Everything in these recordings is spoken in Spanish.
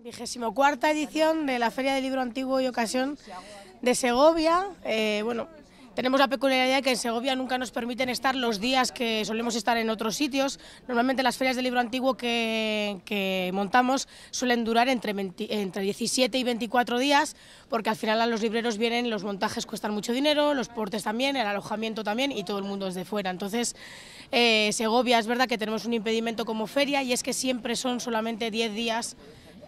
Vigésimo cuarta edición de la Feria del Libro Antiguo y Ocasión de Segovia. Eh, bueno, tenemos la peculiaridad de que en Segovia nunca nos permiten estar los días que solemos estar en otros sitios. Normalmente las ferias del libro antiguo que, montamos suelen durar entre, entre 17 y 24 días, porque al final a los libreros vienen, los montajes cuestan mucho dinero, los portes también, el alojamiento también y todo el mundo es de fuera. Entonces, eh, Segovia es verdad que tenemos un impedimento como feria y es que siempre son solamente 10 días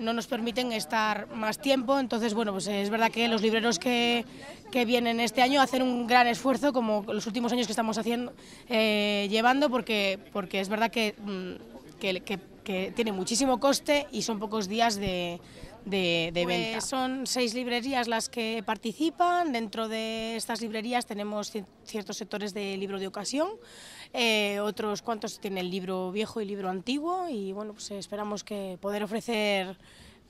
no nos permiten estar más tiempo, entonces bueno, pues es verdad que los libreros que, que vienen este año hacen un gran esfuerzo, como los últimos años que estamos haciendo, eh, llevando, porque, porque es verdad que, mm, que, que, tiene muchísimo coste y son pocos días de, de, de pues venta. son seis librerías las que participan, dentro de estas librerías tenemos ciertos sectores de libro de ocasión, eh, otros cuantos tienen libro viejo y libro antiguo y bueno, pues esperamos que poder ofrecer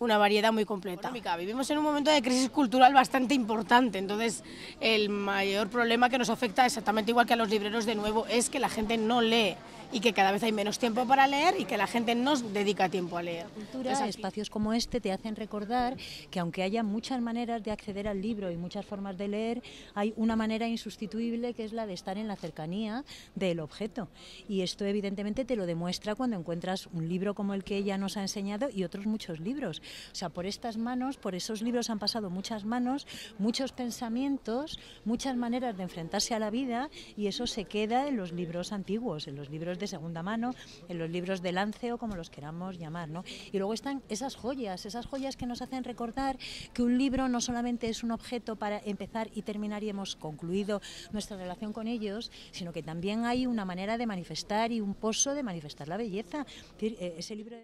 una variedad muy completa. Vivimos en un momento de crisis cultural bastante importante, entonces el mayor problema que nos afecta exactamente igual que a los libreros de nuevo es que la gente no lee y que cada vez hay menos tiempo para leer y que la gente no dedica tiempo a leer. Cultura, espacios como este te hacen recordar que aunque haya muchas maneras de acceder al libro y muchas formas de leer, hay una manera insustituible que es la de estar en la cercanía del objeto. Y esto evidentemente te lo demuestra cuando encuentras un libro como el que ella nos ha enseñado y otros muchos libros. O sea, por estas manos, por esos libros han pasado muchas manos, muchos pensamientos, muchas maneras de enfrentarse a la vida y eso se queda en los libros antiguos, en los libros de segunda mano, en los libros de lance o como los queramos llamar. ¿no? Y luego están esas joyas, esas joyas que nos hacen recordar que un libro no solamente es un objeto para empezar y terminar y hemos concluido nuestra relación con ellos, sino que también hay una manera de manifestar y un pozo de manifestar la belleza. Eh, ese libro